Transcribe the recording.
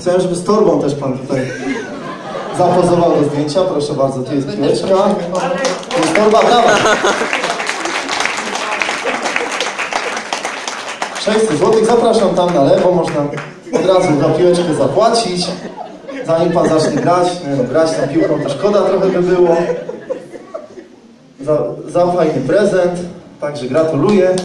Chciałem, żeby z torbą też pan tutaj zapozował do zdjęcia. Proszę bardzo, tu jest piłeczka. Tu jest torba, brawa. 600 zł. Zapraszam tam na lewo. Można od razu za piłeczkę zapłacić. Zanim pan zacznie grać, no, grać tą piłką to szkoda trochę by było. Za, za fajny prezent. Także gratuluję.